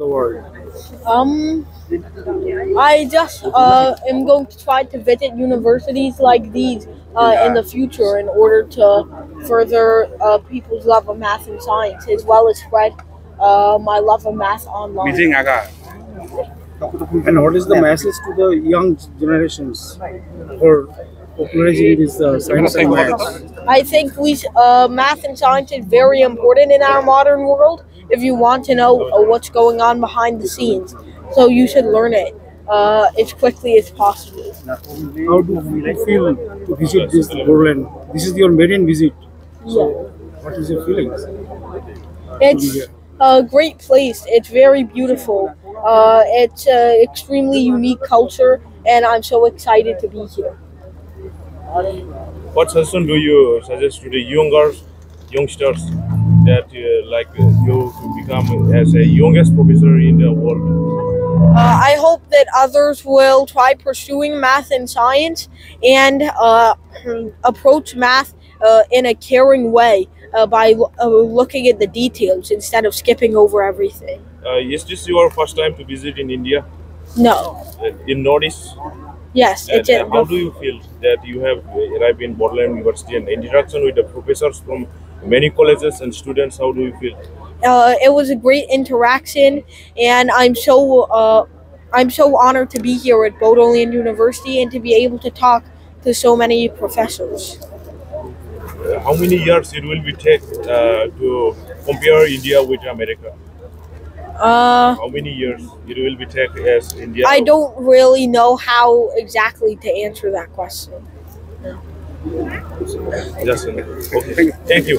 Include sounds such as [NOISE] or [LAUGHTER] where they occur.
the world? Um, I just uh, am going to try to visit universities like these uh, in the future in order to further uh, people's love of math and science, as well as spread uh, my love of math online. Meeting aga. And what is the message to the young generations for popularizing this uh, science and maths? I think we uh, math and science is very important in our modern world. If you want to know uh, what's going on behind the scenes, so you should learn it uh, as quickly as possible. How do you feel to visit this Bodoland? This is your maiden visit. So, what is your feelings? It's a great place. It's very beautiful. Uh, it's an extremely unique culture, and I'm so excited to be here. What suggestion do you suggest to the younger youngsters that uh, like uh, you to become as a youngest professor in the world? Uh, I hope that others will try pursuing math and science and uh, [CLEARS THROAT] approach math uh, in a caring way uh, by uh, looking at the details instead of skipping over everything. Uh, is this your first time to visit in India, No. in Northeast? Yes, and how do you feel that you have arrived in Bodoland University and interaction with the professors from many colleges and students? How do you feel? uh, it was a great interaction, and I'm so uh, I'm so honored to be here at Bodoland University and to be able to talk to so many professors. Uh, how many years it will be take uh, to compare India with America? Uh, How many years it will be take as India? I don't really know how exactly to answer that question. Just okay. Thank you.